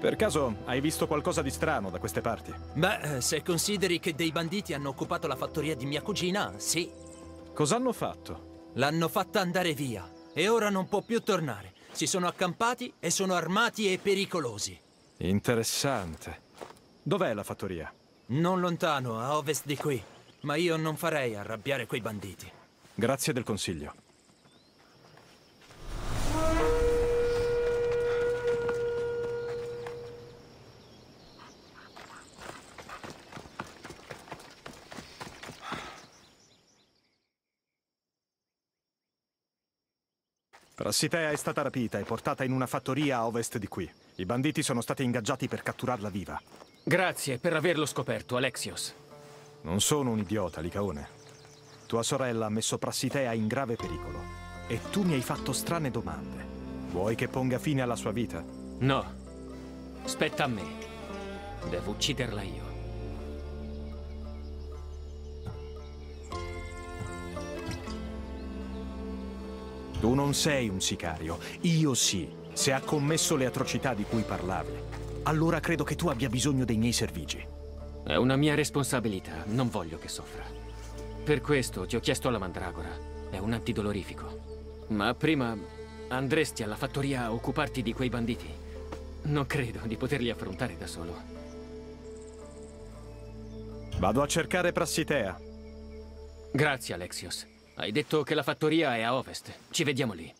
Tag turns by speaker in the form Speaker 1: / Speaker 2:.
Speaker 1: Per caso hai visto qualcosa di strano da queste parti?
Speaker 2: Beh, eh, se consideri che dei banditi hanno occupato la fattoria di mia cugina, sì.
Speaker 1: Cos'hanno fatto?
Speaker 2: L'hanno fatta andare via e ora non può più tornare. Si sono accampati e sono armati e pericolosi.
Speaker 1: Interessante. Dov'è la fattoria?
Speaker 2: Non lontano, a ovest di qui. Ma io non farei arrabbiare quei banditi.
Speaker 1: Grazie del consiglio. Prassitea è stata rapita e portata in una fattoria a ovest di qui. I banditi sono stati ingaggiati per catturarla viva.
Speaker 3: Grazie per averlo scoperto, Alexios.
Speaker 1: Non sono un idiota, Licaone. Tua sorella ha messo Prassitea in grave pericolo. E tu mi hai fatto strane domande. Vuoi che ponga fine alla sua vita?
Speaker 3: No. Spetta a me. Devo ucciderla io.
Speaker 1: Tu non sei un sicario. Io sì. Se ha commesso le atrocità di cui parlavi, allora credo che tu abbia bisogno dei miei servigi.
Speaker 3: È una mia responsabilità. Non voglio che soffra. Per questo ti ho chiesto la mandragora. È un antidolorifico. Ma prima andresti alla fattoria a occuparti di quei banditi. Non credo di poterli affrontare da solo.
Speaker 1: Vado a cercare Prassitea.
Speaker 3: Grazie, Alexios. Hai detto che la fattoria è a ovest. Ci vediamo lì.